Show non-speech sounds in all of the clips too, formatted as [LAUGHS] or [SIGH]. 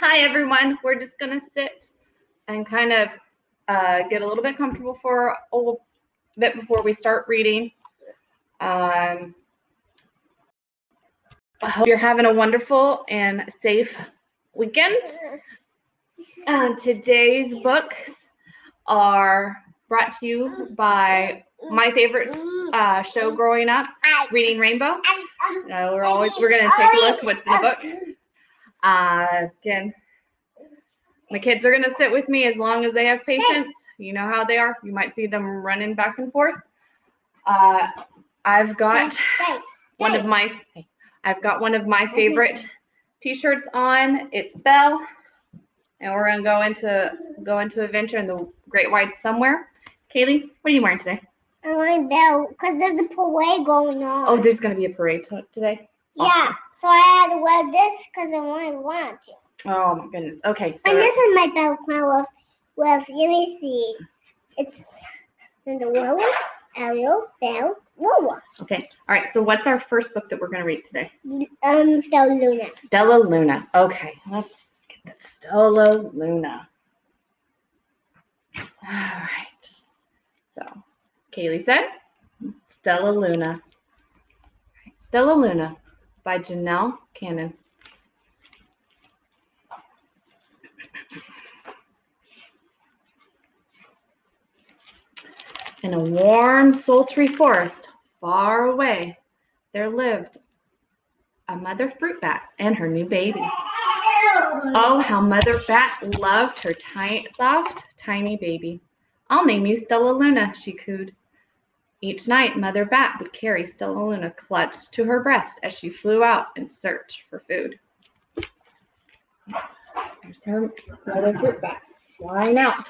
Hi, everyone. We're just going to sit and kind of uh, get a little bit comfortable for a little bit before we start reading. Um, I hope you're having a wonderful and safe weekend. Uh, today's books are brought to you by my favorite uh, show growing up, Reading Rainbow. Uh, we're always we're gonna take a look what's in the book. Uh, again, my kids are gonna sit with me as long as they have patience. You know how they are. You might see them running back and forth. Uh, I've got one of my I've got one of my favorite t-shirts on. It's Belle, and we're gonna go into go into adventure in the Great Wide Somewhere. Kaylee, what are you wearing today? I want Belle because there's a parade going on. Oh, there's gonna be a parade today. Yeah. So I had to wear this because I really wanted want to. Oh my goodness. Okay, so And this is my crown with, with let me see. It's Cinderella, Ariel, Belle, Lola. okay, all right. So what's our first book that we're gonna read today? Um, Stellaluna. Stella Luna. Okay, let's get that Stellaluna. All right. So, Kaylee said, Stellaluna. Stella Luna by Janell Cannon. In a warm, sultry forest far away, there lived a mother fruit bat and her new baby. Oh, how Mother Bat loved her tiny, soft, tiny baby. I'll name you Stellaluna, she cooed. Each night, Mother Bat would carry Stellaluna clutched to her breast as she flew out in search for food. There's her Mother Fruit Bat flying out.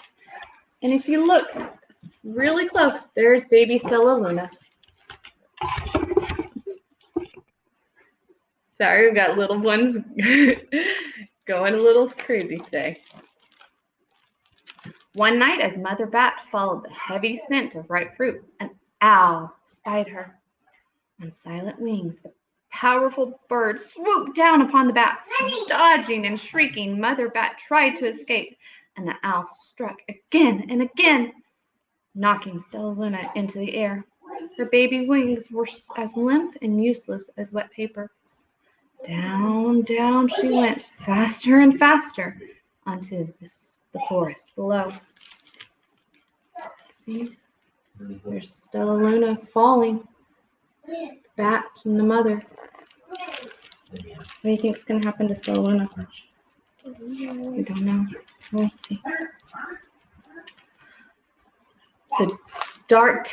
And if you look really close, there's baby Stellaluna. Sorry, we've got little ones [LAUGHS] going a little crazy today. One night, as Mother Bat followed the heavy scent of ripe fruit, an owl spied her. On silent wings, the powerful bird swooped down upon the bat. Dodging and shrieking, Mother Bat tried to escape, and the owl struck again and again, knocking Stellaluna into the air. Her baby wings were as limp and useless as wet paper. Down, down she went, faster and faster, onto the forest below. See, there's Stellaluna falling. back and the mother. What do you think's gonna happen to Stellaluna? We don't know. We'll see. The dark,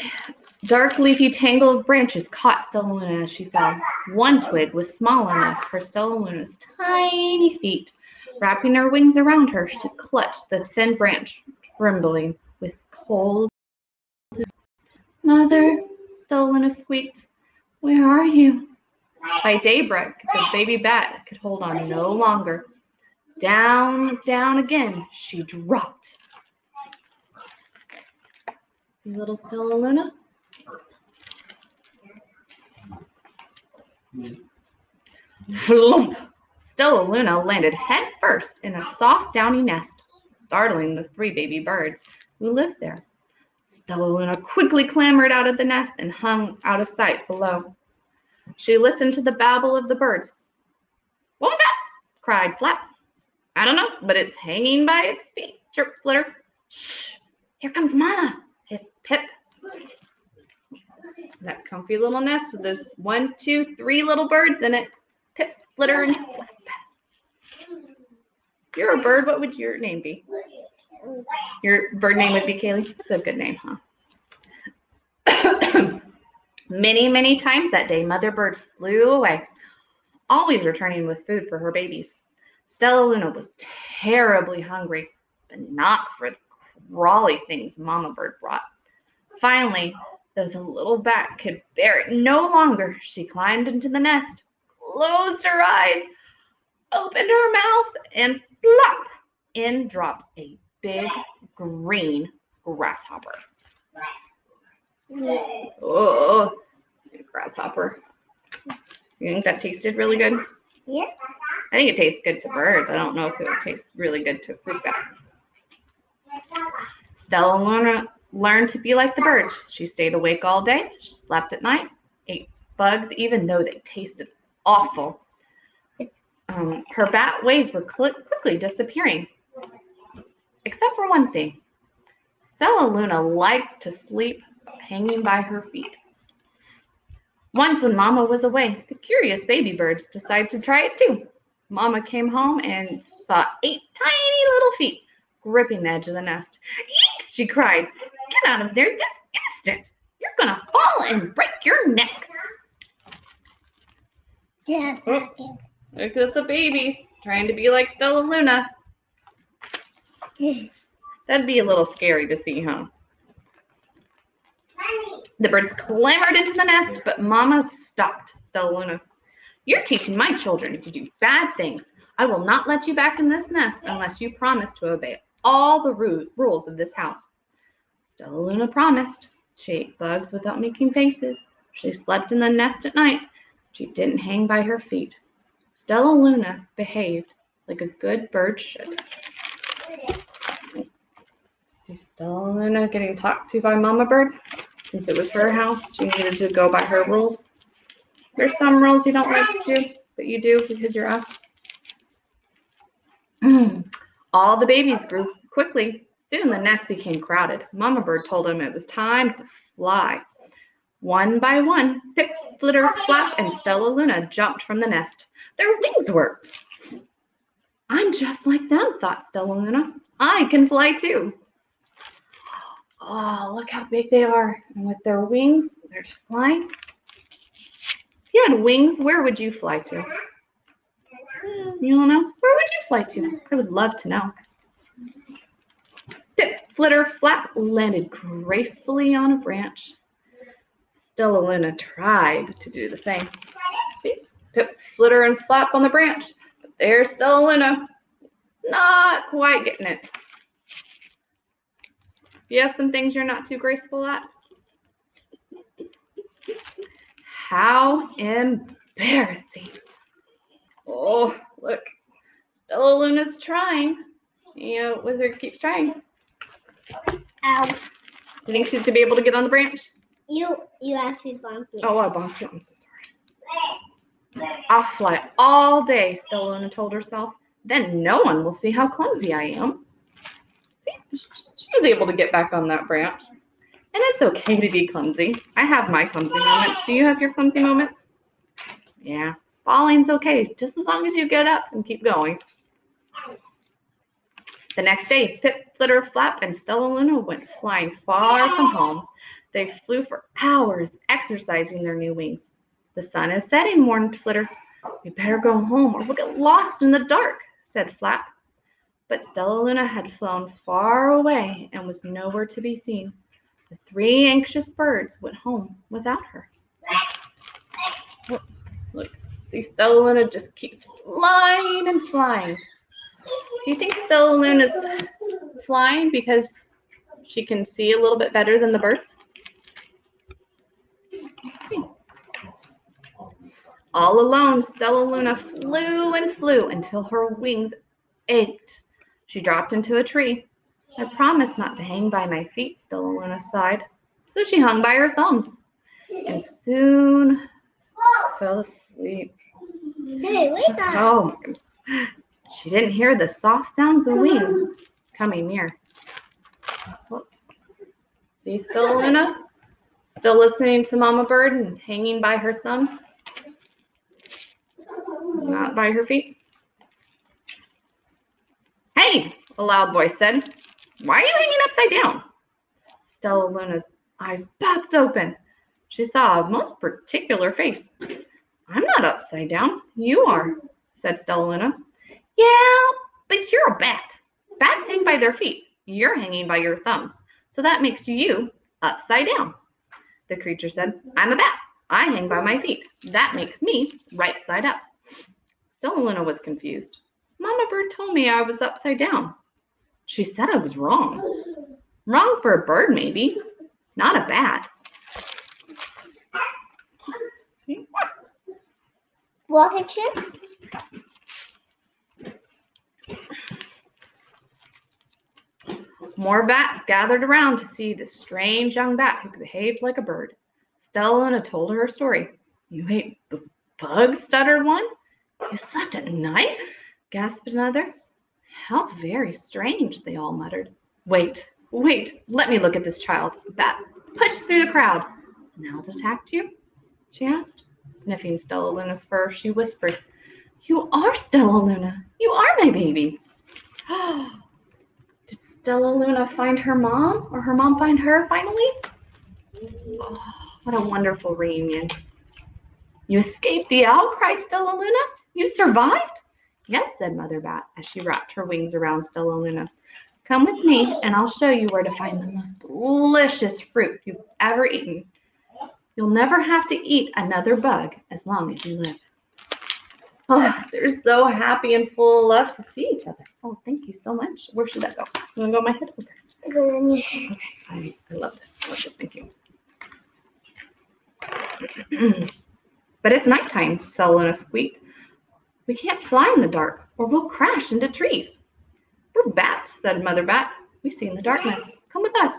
dark leafy tangle of branches caught Stellaluna as she fell. One twig was small enough for Stellaluna's tiny feet. Wrapping her wings around her, she clutched the thin branch, trembling with cold. Mother, Stellaluna squeaked, where are you? By daybreak, the baby bat could hold on no longer. Down, down again, she dropped. See little Stellaluna? Flump! Stellaluna landed head first in a soft, downy nest, startling the three baby birds who lived there. Stellaluna quickly clambered out of the nest and hung out of sight below. She listened to the babble of the birds. What was that? cried Flap. I don't know, but it's hanging by its feet, chirped Flitter. Shh! Here comes Mama, hissed Pip. That comfy little nest with those one, two, three little birds in it. Pip, Flitter, and Flap. You're a bird, what would your name be? Your bird name would be Kaylee. That's a good name, huh? [COUGHS] many, many times that day, Mother Bird flew away, always returning with food for her babies. Stellaluna was terribly hungry, but not for the crawly things Mama Bird brought. Finally, though the little bat could bear it no longer, she climbed into the nest, closed her eyes, opened her mouth, and plop! In dropped a big green grasshopper. Oh, grasshopper. You think that tasted really good? Yeah. I think it tastes good to birds. I don't know if it would taste really good to fruit bat. Stellaluna learned to be like the birds. She stayed awake all day, she slept at night, ate bugs even though they tasted awful. Um, her bat ways were quickly disappearing, except for one thing. Stellaluna liked to sleep hanging by her feet. Once, when Mama was away, the curious baby birds decided to try it too. Mama came home and saw eight tiny little feet gripping the edge of the nest. Yeeks, she cried. Get out of there this instant. You're gonna fall and break your necks. Yeah. Oh. Look at the babies trying to be like Stellaluna. That'd be a little scary to see, huh? The birds clambered into the nest, but Mama stopped Stellaluna. You're teaching my children to do bad things. I will not let you back in this nest unless you promise to obey all the ru- rules of this house. Stellaluna promised. She ate bugs without making faces. She slept in the nest at night. She didn't hang by her feet. Stellaluna behaved like a good bird should. See Stellaluna getting talked to by Mama Bird? Since it was her house, she needed to go by her rules. There's some rules you don't like to do, but you do because you're us. [CLEARS THROAT] All the babies grew quickly. Soon the nest became crowded. Mama Bird told them it was time to fly. One by one, Pip, Flitter, Flap, and Stellaluna jumped from the nest. Their wings worked. I'm just like them, thought Stellaluna. I can fly too. Oh, look how big they are. And with their wings, they're flying. If you had wings, where would you fly to? You don't know? Where would you fly to? I would love to know. Pip, Flitter, Flap landed gracefully on a branch. Stellaluna tried to do the same. See? Pip, Flitter, and Flap on the branch. But there's Stellaluna. Not quite getting it. Do you have some things you're not too graceful at? How embarrassing. Oh, look. Stellaluna's trying. You know, Wizard keeps trying. Ow. You think she's gonna be able to get on the branch? You you asked me to bonk me. Oh, I bumped you. I'm so sorry. I'll fly all day, Stellaluna told herself. Then no one will see how clumsy I am. She was able to get back on that branch. And it's okay to be clumsy. I have my clumsy moments. Do you have your clumsy moments? Yeah. Falling's okay, just as long as you get up and keep going. The next day, Pip, Flitter, Flap, and Stellaluna went flying far from home. They flew for hours, exercising their new wings. The sun is setting, warned Flitter. We better go home or we'll get lost in the dark, said Flap. But Stellaluna had flown far away and was nowhere to be seen. The three anxious birds went home without her. Look, see, Stellaluna just keeps flying and flying. Do you think Stellaluna's flying because she can see a little bit better than the birds? All alone, Stellaluna flew and flew until her wings ached. She dropped into a tree. I promised not to hang by my feet, Stellaluna sighed. So she hung by her thumbs and soon fell asleep. Hey, wait up. Oh. She didn't hear the soft sounds of wings coming near. See, still Luna? Still listening to Mama Bird and hanging by her thumbs? Not by her feet? Hey, a loud voice said. Why are you hanging upside down? Stellaluna's eyes popped open. She saw a most particular face. I'm not upside down. You are, said Stellaluna. Yeah, but you're a bat. Bats hang by their feet. You're hanging by your thumbs. So that makes you upside down. The creature said, I'm a bat. I hang by my feet. That makes me right side up. Stellaluna was confused. Mama Bird told me I was upside down. She said I was wrong. Wrong for a bird, maybe. Not a bat. See? Walking chip? More bats gathered around to see the strange young bat who behaved like a bird. Stellaluna told her story. You ate bugs, stuttered one. You slept at night? Gasped another. How very strange, they all muttered. Wait, wait, let me look at this child. The bat pushed through the crowd. Now it attacked you? she asked. Sniffing Stellaluna's fur, she whispered, You are Stellaluna. You are my baby. [GASPS] Did Stellaluna find her mom, or her mom find her finally? Oh, [SIGHS] what a wonderful reunion. You escaped the owl, cried Stellaluna. You survived? Yes, said Mother Bat as she wrapped her wings around Stellaluna. Come with me, and I'll show you where to find the most delicious fruit you've ever eaten. You'll never have to eat another bug as long as you live. Oh, they're so happy and full of love to see each other. Oh, thank you so much. Where should that go? Want to go my head? Okay. Okay, I, I love this. I love this. Thank you. [CLEARS THROAT] but it's nighttime, Selena squeaked. We can't fly in the dark, or we'll crash into trees. We're bats, said Mother Bat. We see in the darkness. Come with us.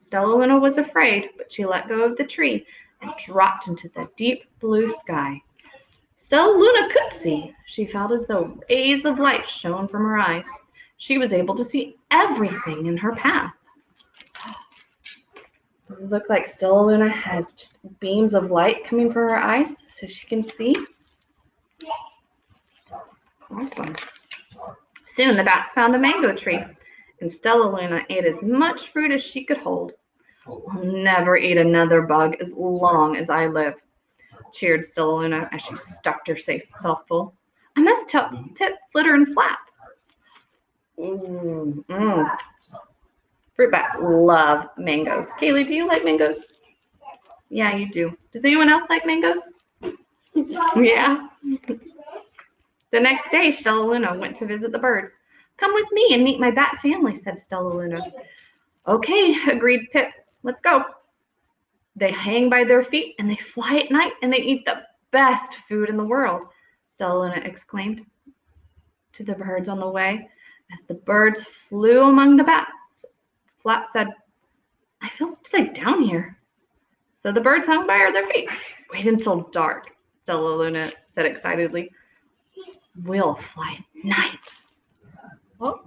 Stellaluna was afraid, but she let go of the tree and dropped into the deep blue sky. Stellaluna could see. She felt as though rays of light shone from her eyes. She was able to see everything in her path. It looked like Stellaluna has just beams of light coming from her eyes so she can see. Awesome. Soon the bats found a mango tree, and Stellaluna ate as much fruit as she could hold. I'll never eat another bug as long as I live, cheered Stellaluna as she stuffed herself full. I must tell Pip, Flitter, and Flap. Mm, mm. Fruit bats love mangoes. Kaylee, do you like mangoes? Yeah, you do. Does anyone else like mangoes? [LAUGHS] yeah. The next day, Stellaluna went to visit the birds. Come with me and meet my bat family, said Stellaluna. Okay, agreed Pip. Let's go. They hang by their feet and they fly at night and they eat the best food in the world, Stellaluna exclaimed to the birds on the way. As the birds flew among the bats, Flap said, I feel upside down here. So the birds hung by their feet. Wait until dark, Stellaluna said excitedly. We'll fly at night. Oh,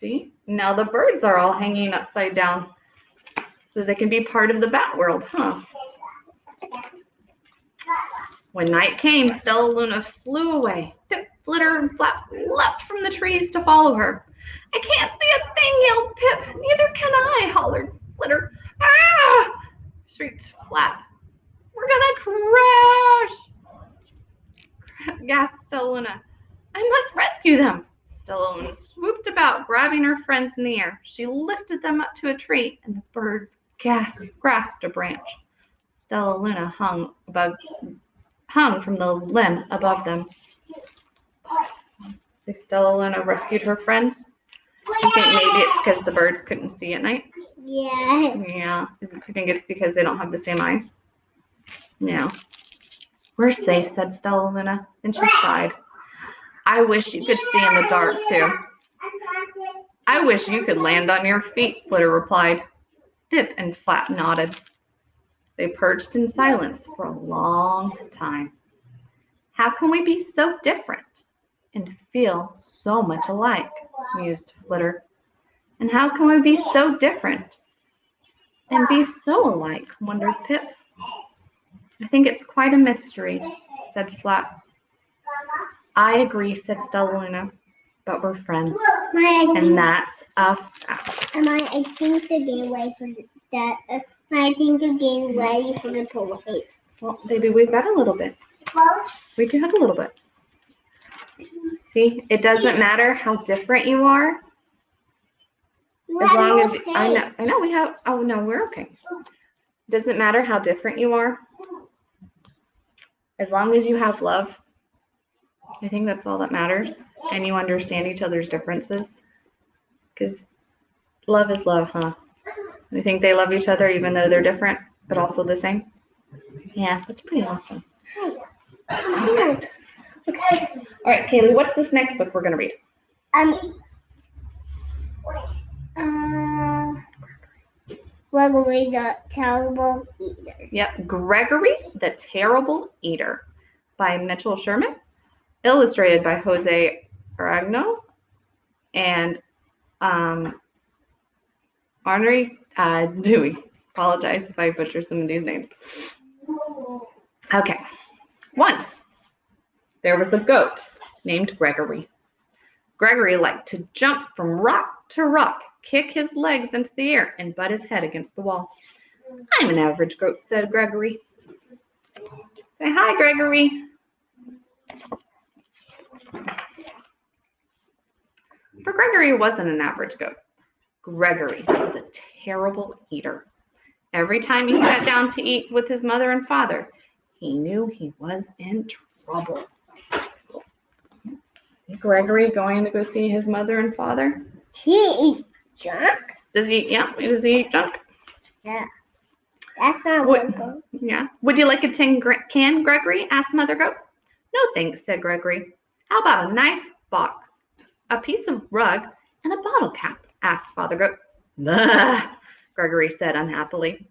see? Now the birds are all hanging upside down so they can be part of the bat world, huh? When night came, Stellaluna flew away. Pip, Flitter, and Flap leapt from the trees to follow her. I can't see a thing, yelled Pip. Neither can I, hollered Flitter. Ah! shrieked Flap. We're gonna crash! [LAUGHS] gasped Stellaluna. I must rescue them. Stellaluna swooped about, grabbing her friends in the air. She lifted them up to a tree, and the birds gasped, grasped a branch. Stellaluna hung above, hung from the limb above them. So Stellaluna rescued her friends. You think maybe it's because the birds couldn't see at night? Yeah. Yeah. Is it, you think it's because they don't have the same eyes? No. We're safe, said Stellaluna. and she sighed. I wish you could see in the dark, too. I wish you could land on your feet, Flitter replied. Pip and Flap nodded. They perched in silence for a long time. How can we be so different and feel so much alike? mused Flitter. And how can we be so different and be so alike? wondered Pip. I think it's quite a mystery, said Flap. I agree, said Stellaluna, but we're friends, My and that's a fact. And I, I think getting ready for that. Uh, I think getting ready for the parade. Well, baby, we've got a little bit. We do have a little bit. See, it doesn't matter how different you are, as long as I know. I know we have. Oh no, we're okay. Doesn't matter how different you are, as long as you have love. I think that's all that matters, and you understand each other's differences. Because love is love, huh? I think they love each other even though they're different, but also the same. Yeah, that's pretty awesome. Okay, All right, Kaylee, what's this next book we're going to read? Um. Uh. Gregory the Terrible Eater. Yep, Gregory the Terrible Eater by Mitchell Sharmat, illustrated by Jose Aruego and um, Henri uh, [LAUGHS] Dewey. Apologize if I butcher some of these names. Okay. Once there was a goat named Gregory. Gregory liked to jump from rock to rock, kick his legs into the air, and butt his head against the wall. I'm an average goat, said Gregory. Say hi, Gregory. Gregory wasn't an average goat. Gregory was a terrible eater. Every time he sat down to eat with his mother and father, he knew he was in trouble. Gregory going to go see his mother and father? He eats junk? Does he? Yeah, does he eat junk? Yeah. That's not goat. Yeah. Would you like a tin can, Gregory? asked Mother Goat. No thanks, said Gregory. How about a nice box, a piece of rug, and a bottle cap? asked Father Goat. Bah, Gregory said unhappily.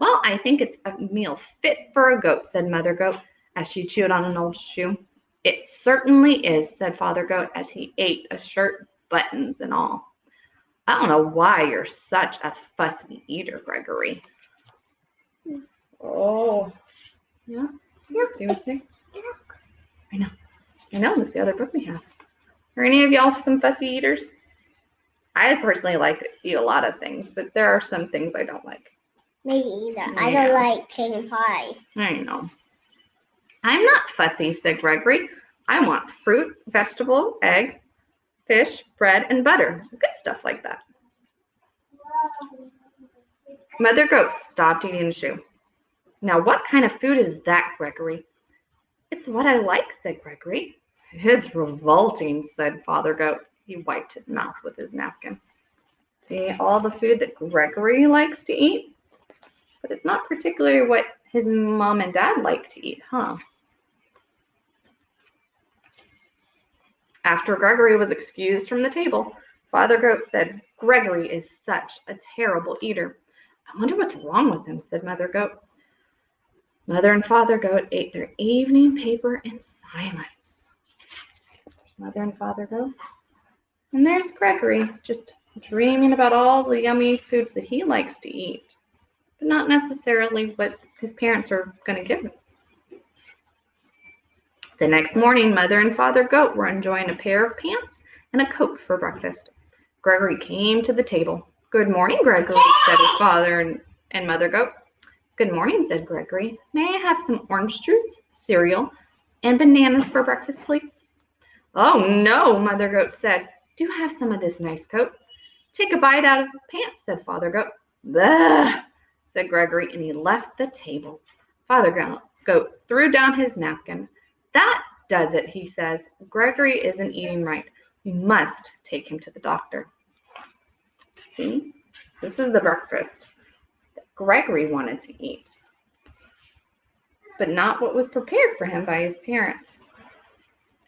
Well, I think it's a meal fit for a goat, said Mother Goat as she chewed on an old shoe. It certainly is, said Father Goat as he ate a shirt, buttons, and all. I don't know why you're such a fussy eater, Gregory. Oh. Yeah. Yeah. See what's there? I know. I know. That's the other book we have. Are any of y'all some fussy eaters? I personally like to eat a lot of things, but there are some things I don't like. Me either. I don't like chicken pie. I know. I'm not fussy, said Gregory. I want fruits, vegetable, eggs, fish, bread, and butter. Good stuff like that. Mother Goat stopped eating shoe. Now, what kind of food is that, Gregory? It's what I like, said Gregory. It's revolting, said Father Goat. He wiped his mouth with his napkin. See, all the food that Gregory likes to eat, but it's not particularly what his mom and dad like to eat, huh? After Gregory was excused from the table, Father Goat said, Gregory is such a terrible eater. I wonder what's wrong with him, said Mother Goat. Mother and Father Goat ate their evening paper in silence. Mother and Father Goat. And there's Gregory, just dreaming about all the yummy foods that he likes to eat, but not necessarily what his parents are going to give him. The next morning, Mother and Father Goat were enjoying a pair of pants and a coat for breakfast. Gregory came to the table. Good morning, Gregory, said his father and, and Mother Goat. Good morning, said Gregory. May I have some orange juice, cereal, and bananas for breakfast, please? Oh, no, Mother Goat said. Do have some of this nice coat. Take a bite out of the pants, said Father Goat. Bah, said Gregory, and he left the table. Father Goat threw down his napkin. That does it, he says. Gregory isn't eating right. We must take him to the doctor. See, this is the breakfast that Gregory wanted to eat, but not what was prepared for him by his parents.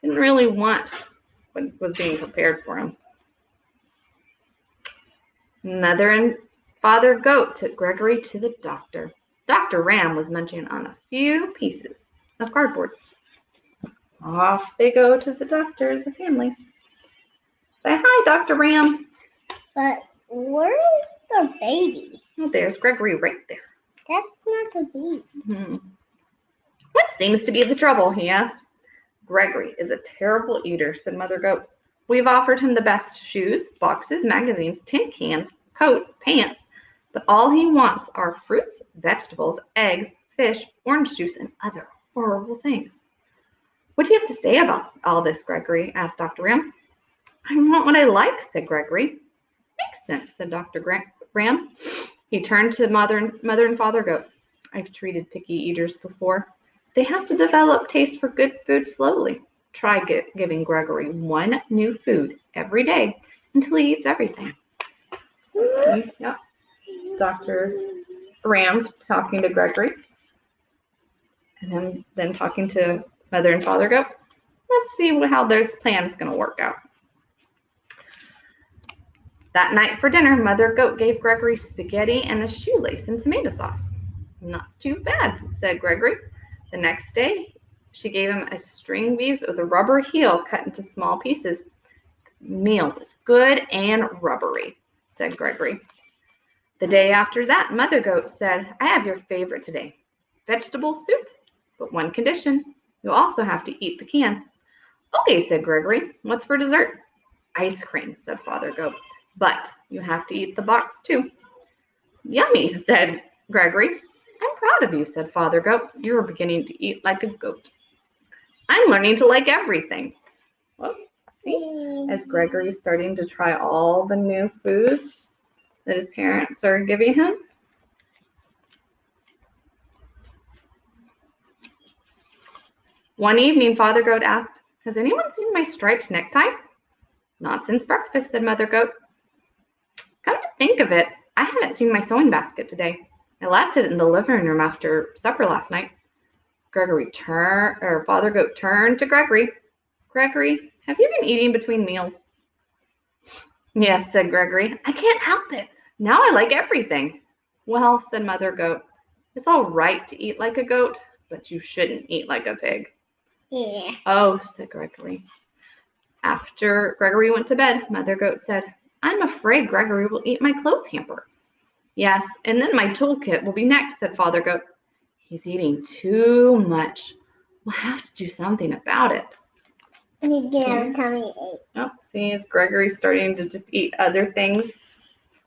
Didn't really want what was being prepared for him. Mother and Father Goat took Gregory to the doctor. Dr. Ram was munching on a few pieces of cardboard. Off they go to the doctor as a family. Say hi, Dr. Ram. But where is the baby? Oh, there's Gregory right there. That's not the baby. Hmm. What seems to be the trouble? he asked. Gregory is a terrible eater, said Mother Goat. We've offered him the best shoes, boxes, magazines, tin cans, coats, pants, but all he wants are fruits, vegetables, eggs, fish, orange juice, and other horrible things. What do you have to say about all this, Gregory? asked Dr. Ram. I want what I like, said Gregory. Makes sense, said Dr. Ram. He turned to mother and, mother and father goat. I've treated picky eaters before. They have to develop taste for good food slowly. Try gi- giving Gregory one new food every day until he eats everything. Yeah. Dr. Ram talking to Gregory. And then, then talking to mother and father goat. Let's see how this plan's going to work out. That night for dinner, Mother Goat gave Gregory spaghetti and a shoelace and tomato sauce. Not too bad, said Gregory. The next day, she gave him a string beads with a rubber heel cut into small pieces. Meal was good and rubbery, said Gregory. The day after that, Mother Goat said, I have your favorite today vegetable soup, but one condition. You'll also have to eat the can. Okay, said Gregory. What's for dessert? Ice cream, said Father Goat. But you have to eat the box too. Yummy, [LAUGHS] said Gregory. I'm proud of you, said Father Goat. You're beginning to eat like a goat. I'm learning to like everything. Well, as Gregory is starting to try all the new foods that his parents are giving him. One evening, Father Goat asked, Has anyone seen my striped necktie? Not since breakfast, said Mother Goat. Come to think of it, I haven't seen my sewing basket today. I left it in the living room after supper last night. Gregory turned, or Father Goat turned to Gregory. Gregory, have you been eating between meals? Yes, said Gregory. I can't help it. Now I like everything. Well, said Mother Goat, it's all right to eat like a goat, but you shouldn't eat like a pig. Yeah. Oh, said Gregory. After Gregory went to bed, Mother Goat said, I'm afraid Gregory will eat my clothes hamper. Yes, and then my toolkit will be next, said Father Goat. He's eating too much. We'll have to do something about it. You can have a tummy ache. Oh, see, is Gregory starting to just eat other things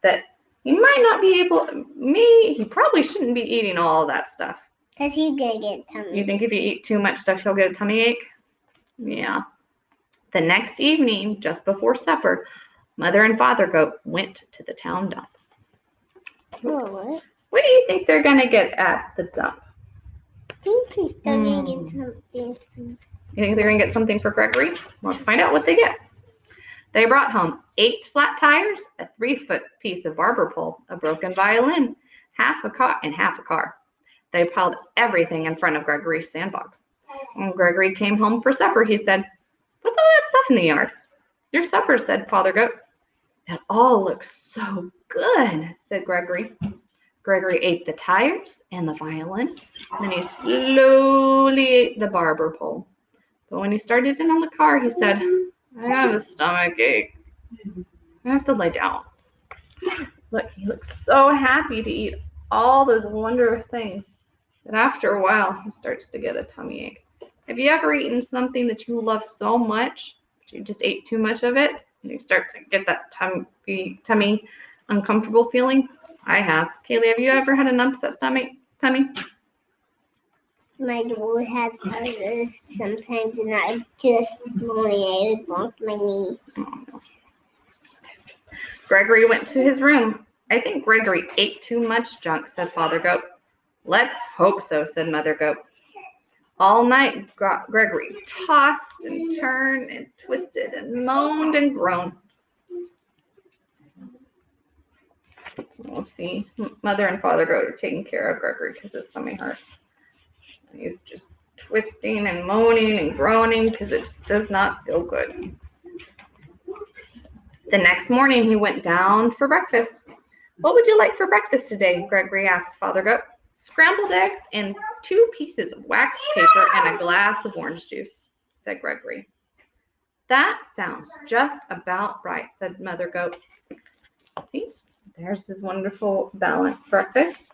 that he might not be able, me, he probably shouldn't be eating all that stuff. Because he's to get tummy You think if you eat too much stuff, you'll get a tummy ache? Yeah. The next evening, just before supper, Mother and Father Goat went to the town dump. Oh, what? What do you think they're going to get at the dump? I think he's going to Hmm. get something. You think they're going to get something for Gregory? Well, let's find out what they get. They brought home eight flat tires, a three foot piece of barber pole, a broken violin, half a car, and half a car. They piled everything in front of Gregory's sandbox. When Gregory came home for supper, he said, What's all that stuff in the yard? Your supper, said Father Goat. That all looks so good, said Gregory. Gregory ate the tires and the violin, and then he slowly ate the barber pole. But when he started in on the car, he said, I have a stomach ache. I have to lie down. Look, he looks so happy to eat all those wondrous things that after a while he starts to get a tummy ache. Have you ever eaten something that you love so much, but you just ate too much of it, you start to get that tummy, tummy uncomfortable feeling? I have. Kaylee, have you ever had an upset stomach tummy? My door has tires sometimes, and I just morning I my knee. Gregory went to his room. I think Gregory ate too much junk, said Father Goat. Let's hope so, said Mother Goat. All night, Gregory tossed and turned and twisted and moaned and groaned. We'll see. Mother and Father Goat are taking care of Gregory because his stomach hurts. He's just twisting and moaning and groaning because it just does not feel good. The next morning, he went down for breakfast. What would you like for breakfast today? Gregory asked Father Goat. Scrambled eggs and two pieces of wax paper and a glass of orange juice, said Gregory. That sounds just about right, said Mother Goat. See, there's his wonderful balanced breakfast.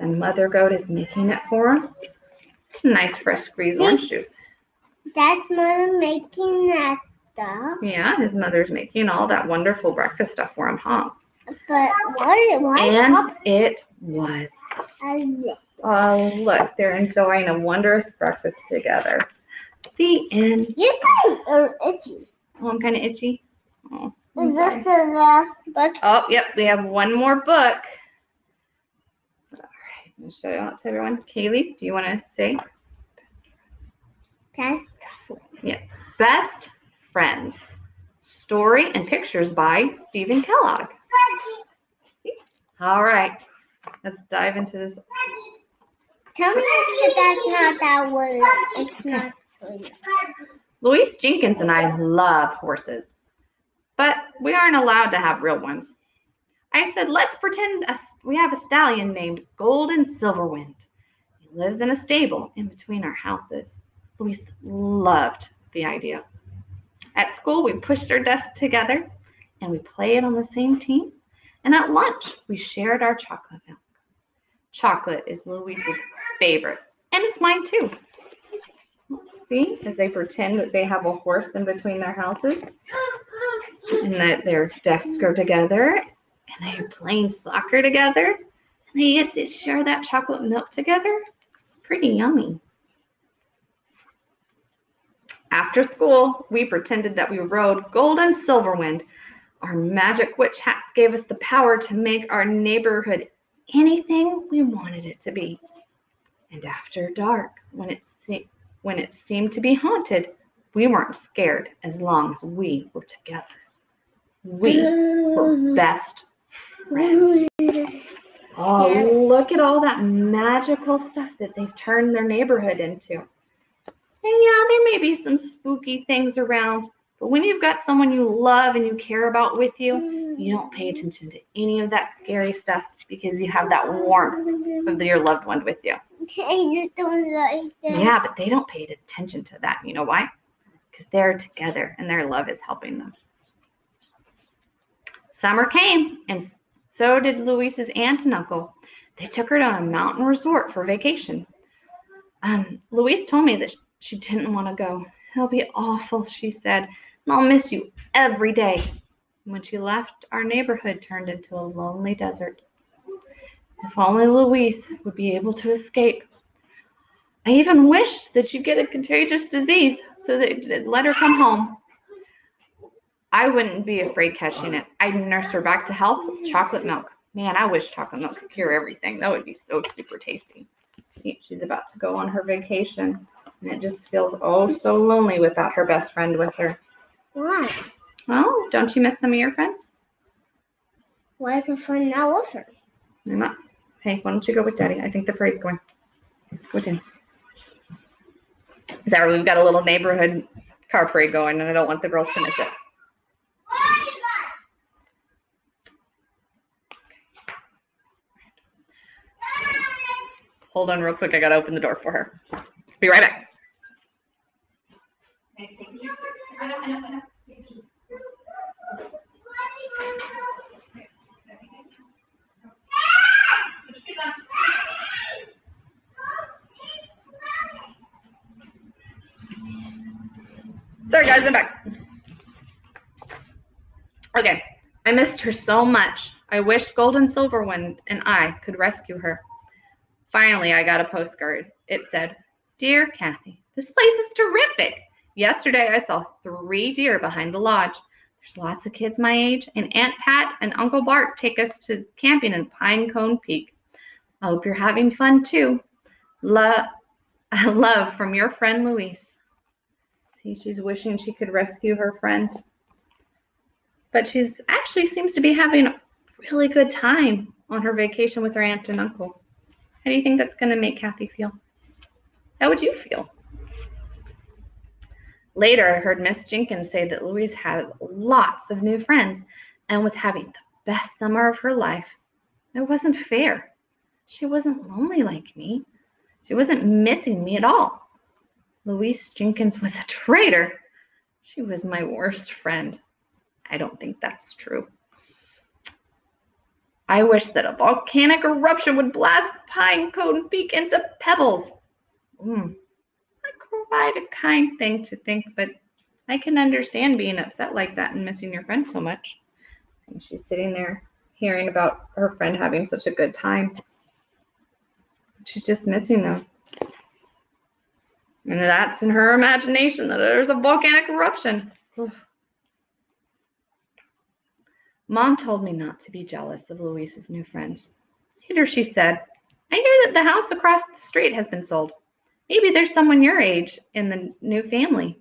And Mother Goat is making it for him. It's nice fresh squeezed orange juice. That's mother making that stuff. Yeah, his mother's making all that wonderful breakfast stuff for him, huh? But what? Why? And it was. this? Oh, look, they're enjoying a wondrous breakfast together. The end. You guys are itchy. Oh, I'm kind of itchy. Oh, Is this the last book? oh, yep, we have one more book. All right, I'm going to show it out to everyone. Kaylee, do you want to say? That's Yes. Best Friends. Story and pictures by Steven Kellogg. All right, let's dive into this. Tell me if that's not that one. It's not. Louise Jenkins and I love horses, but we aren't allowed to have real ones. I said, let's pretend a, we have a stallion named Golden Silverwind. He lives in a stable in between our houses. Louise loved the idea. At school, we pushed our desks together and we played on the same team. And at lunch, we shared our chocolate milk. Chocolate is Louise's favorite, and it's mine too. See, as they pretend that they have a horse in between their houses and that their desks are together and they're playing soccer together and they get to share that chocolate milk together. It's pretty yummy. After school, we pretended that we rode Golden Silverwind. Our magic witch hats gave us the power to make our neighborhood anything we wanted it to be. And after dark, when it, se- when it seemed to be haunted, we weren't scared as long as we were together. We were best friends. Oh, look at all that magical stuff that they've turned their neighborhood into. And yeah, there may be some spooky things around, but when you've got someone you love and you care about with you, you don't pay attention to any of that scary stuff because you have that warmth of your loved one with you. I don't like that. Yeah, but they don't pay attention to that. You know why? Because they're together and their love is helping them. Summer came, and so did Louise's aunt and uncle. They took her to a mountain resort for vacation. Um, Louise told me that she didn't want to go. It'll be awful, she said, I'll miss you every day. When she left, our neighborhood turned into a lonely desert. If only Louise would be able to escape. I even wish that she'd get a contagious disease so that it'd let her come home. I wouldn't be afraid catching it. I'd nurse her back to health with chocolate milk. Man, I wish chocolate milk could cure everything. That would be so super tasty. She's about to go on her vacation, and it just feels oh so lonely without her best friend with her. Why? Well, don't you miss some of your friends? Why is the fun not over? her? They're not. Hey, why don't you go with Daddy? I think the parade's going. Go with him. Is that right? We've got a little neighborhood car parade going, and I don't want the girls to miss it. Hold on real quick. I gotta open the door for her. Be right back. Sorry, guys, I'm back. Okay, I missed her so much. I wish Golden Silverwind and I could rescue her. Finally, I got a postcard. It said, Dear Kathy, this place is terrific. Yesterday, I saw three deer behind the lodge. There's lots of kids my age, and Aunt Pat and Uncle Bart take us to camping in Pine Cone Peak. I hope you're having fun too. Love, [LAUGHS] love from your friend Louise. See, she's wishing she could rescue her friend. But she's actually seems to be having a really good time on her vacation with her aunt and uncle. How do you think that's going to make Kathy feel? How would you feel? Later, I heard Miss Jenkins say that Louise had lots of new friends and was having the best summer of her life. It wasn't fair. She wasn't lonely like me. She wasn't missing me at all. Louise Jenkins was a traitor. She was my worst friend. I don't think that's true. I wish that a volcanic eruption would blast Pine Cone Peak into pebbles. Mm. Quite a kind thing to think, but I can understand being upset like that and missing your friend so much. And she's sitting there hearing about her friend having such a good time. She's just missing them. And that's in her imagination that there's a volcanic eruption. Oof. Mom told me not to be jealous of Louise's new friends. Later, she said, I hear that the house across the street has been sold. Maybe there's someone your age in the new family.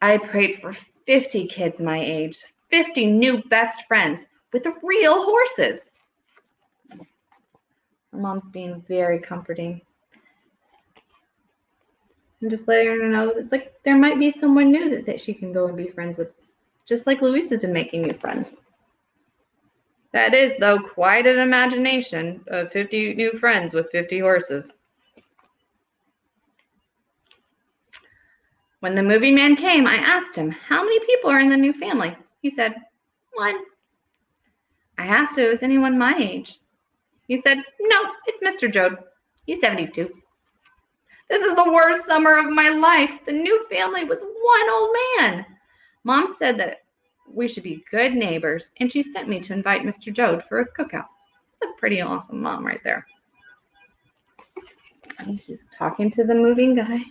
I prayed for 50 kids my age, 50 new best friends with real horses. Her mom's being very comforting. and just letting her know it's like there might be someone new that, that she can go and be friends with, just like Louise has been making new friends. That is, though, quite an imagination of 50 new friends with 50 horses. When the movie man came, I asked him, How many people are in the new family? He said, One. I asked if it was anyone my age. He said, No, it's Mr. Joad. He's 72. This is the worst summer of my life. The new family was one old man. Mom said that we should be good neighbors, and she sent me to invite Mr. Joad for a cookout. It's a pretty awesome mom right there. She's talking to the moving guy.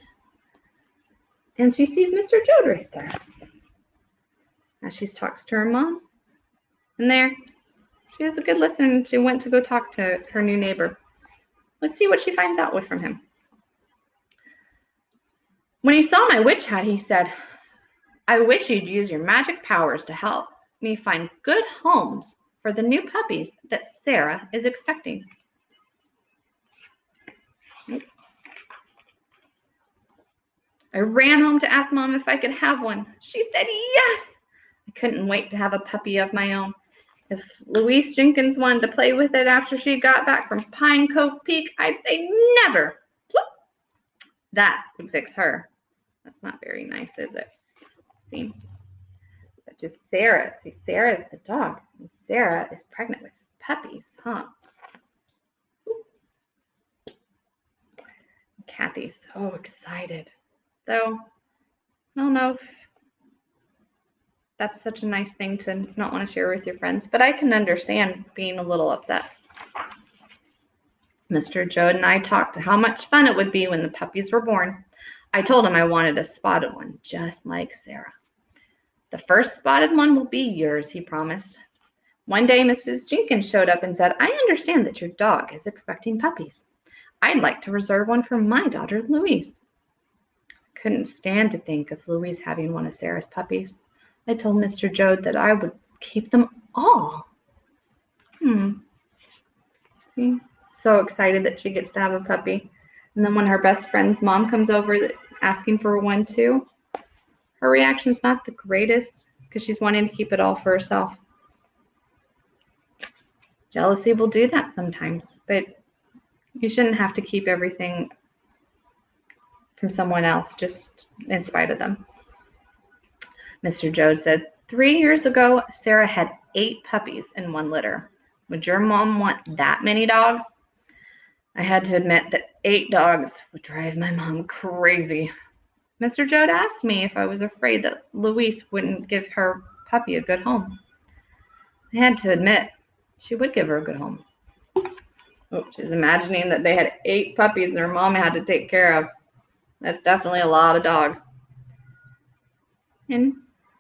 And she sees Mr. Joad right there. As she talks to her mom. And there, she has a good listen. and she went to go talk to her new neighbor. Let's see what she finds out with from him. When he saw my witch hat, he said, I wish you'd use your magic powers to help me find good homes for the new puppies that Sarah is expecting. I ran home to ask mom if I could have one. She said yes. I couldn't wait to have a puppy of my own. If Louise Jenkins wanted to play with it after she got back from Pine Cone Peak, I'd say never. That would fix her. That's not very nice, is it? See? But just Sarah. See, Sarah's the dog. And Sarah is pregnant with puppies, huh? Kathy's so excited. Though, I don't know if that's such a nice thing to not want to share with your friends, but I can understand being a little upset. Mr. Joad and I talked how much fun it would be when the puppies were born. I told him I wanted a spotted one, just like Sarah. The first spotted one will be yours, he promised. One day, Mrs. Jenkins showed up and said, I understand that your dog is expecting puppies. I'd like to reserve one for my daughter, Louise. Couldn't stand to think of Louise having one of Sarah's puppies. I told Mr. Joad that I would keep them all. Hmm. See? So excited that she gets to have a puppy. And then when her best friend's mom comes over asking for one too, her reaction's not the greatest because she's wanting to keep it all for herself. Jealousy will do that sometimes, but you shouldn't have to keep everything from someone else just in spite of them. Mr. Joad said, Three years ago, Sarah had eight puppies in one litter. Would your mom want that many dogs? I had to admit that eight dogs would drive my mom crazy. Mr. Joad asked me if I was afraid that Louise wouldn't give her puppy a good home. I had to admit she would give her a good home. Oh, she's imagining that they had eight puppies her mom had to take care of. That's definitely a lot of dogs. And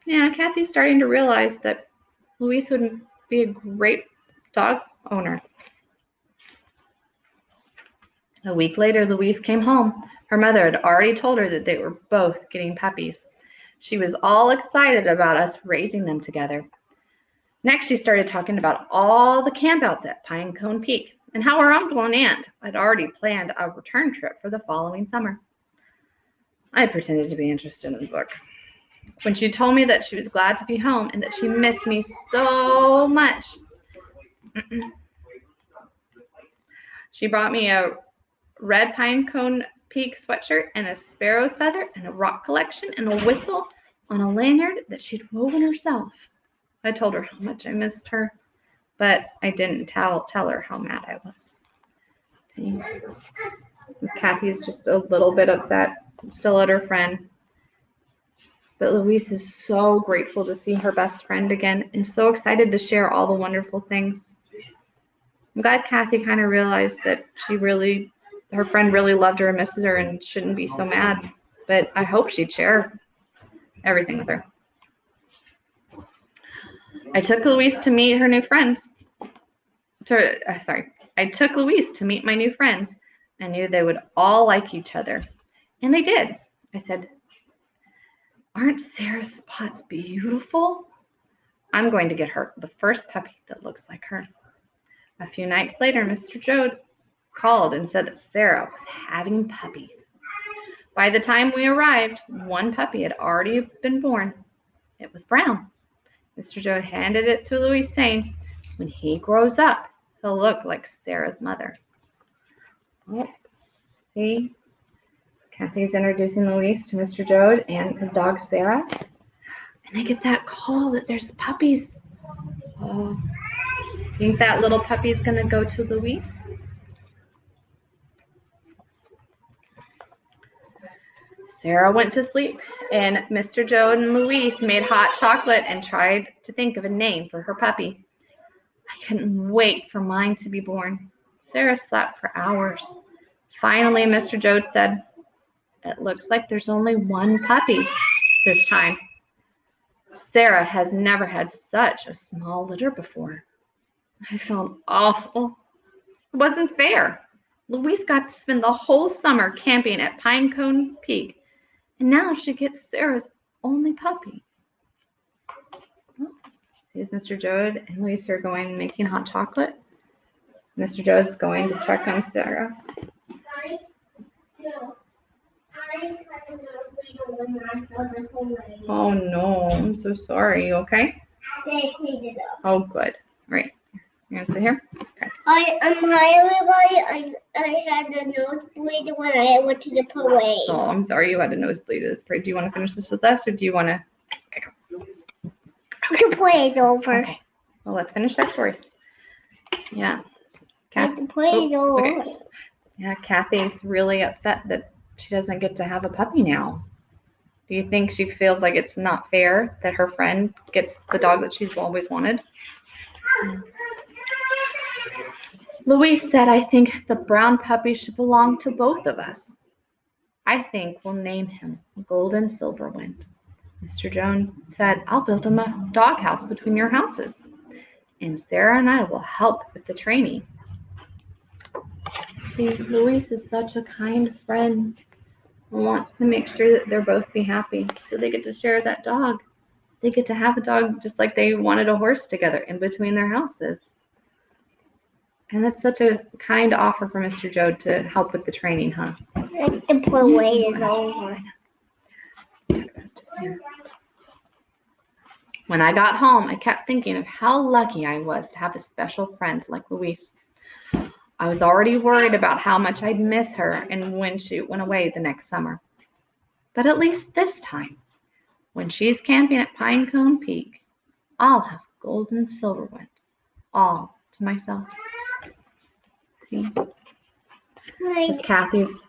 yeah, Kathy's starting to realize that Louise would be a great dog owner. A week later, Louise came home. Her mother had already told her that they were both getting puppies. She was all excited about us raising them together. Next, she started talking about all the campouts at Pine Cone Peak and how her uncle and aunt had already planned a return trip for the following summer. I pretended to be interested in the book. When she told me that she was glad to be home and that she missed me so much, [CLEARS THROAT] she brought me a red pine cone peak sweatshirt and a sparrow's feather and a rock collection and a whistle on a lanyard that she'd woven herself. I told her how much I missed her, but I didn't tell tell her how mad I was. Kathy is just a little bit upset, still at her friend. But Louise is so grateful to see her best friend again and so excited to share all the wonderful things. I'm glad Kathy kind of realized that she really her friend really loved her and misses her and shouldn't be so mad. But I hope she'd share everything with her. I took Louise to meet her new friends. To, uh, sorry, I took Louise to meet my new friends. I knew they would all like each other. And they did. I said, Aren't Sarah's spots beautiful? I'm going to get her the first puppy that looks like her. A few nights later, Mr. Joad called and said that Sarah was having puppies. By the time we arrived, one puppy had already been born. It was Brown. Mr. Joad handed it to Louise, saying, When he grows up, he'll look like Sarah's mother. Oh, see? Kathy's introducing Louise to Mr. Joad and his dog Sarah. And I get that call that there's puppies. Oh, think that little puppy's gonna go to Louise? Sarah went to sleep, and Mr. Joad and Louise made hot chocolate and tried to think of a name for her puppy. I couldn't wait for mine to be born. Sarah slept for hours. Finally, Mr. Joad said, It looks like there's only one puppy this time. Sarah has never had such a small litter before. I felt awful. It wasn't fair. Louise got to spend the whole summer camping at Pinecone Peak and now she gets Sarah's only puppy. Oh, here's Mr. Joad and Louise are going making hot chocolate. Mr. Joad is going to check on Sarah. Oh no, I'm so sorry. Okay. Oh, good. All right. You're gonna sit here. Okay. I, um, I'm hi everybody. I, I had a nosebleed when I went to the parade. Oh, I'm sorry you had a nosebleed at the parade. Do you want to finish this with us, or do you want to? The parade's over. Okay. Well, let's finish that story. Yeah. Kath- The parade's Oh, over. okay. yeah, Kathy's really upset that she doesn't get to have a puppy now. Do you think she feels like it's not fair that her friend gets the dog that she's always wanted? Louise said, I think the brown puppy should belong to both of us. I think we'll name him Golden Silverwind. Mr. Jones said, I'll build him a doghouse between your houses, and Sarah and I will help with the training. See, Louise is such a kind friend wants to make sure that they're both be happy. So they get to share that dog. They get to have a dog just like they wanted a horse together in between their houses. And that's such a kind offer for Mr. Joad to help with the training, huh? The parade is over. Just a minute. When I got home, I kept thinking of how lucky I was to have a special friend like Louise. I was already worried about how much I'd miss her and when she went away the next summer. But at least this time, when she's camping at Pinecone Peak, I'll have golden silverwind all to myself. See? Because Kathy's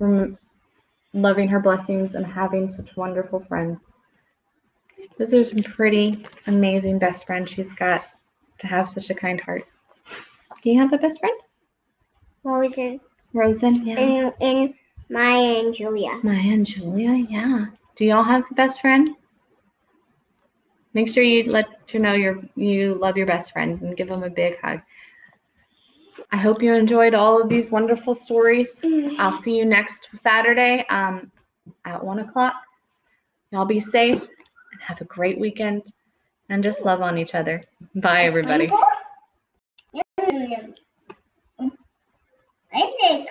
rem- loving her blessings and having such wonderful friends. Those are some pretty amazing best friends she's got to have such a kind heart. Do you have a best friend? Rosen Rosen, yeah. and, and Maya and Julia. Maya and Julia, yeah. Do y'all have the best friend? Make sure you let her know you you love your best friend and give them a big hug. I hope you enjoyed all of these wonderful stories. I'll see you next Saturday um, at one o'clock. Y'all be safe and have a great weekend and just love on each other. Bye, everybody. I think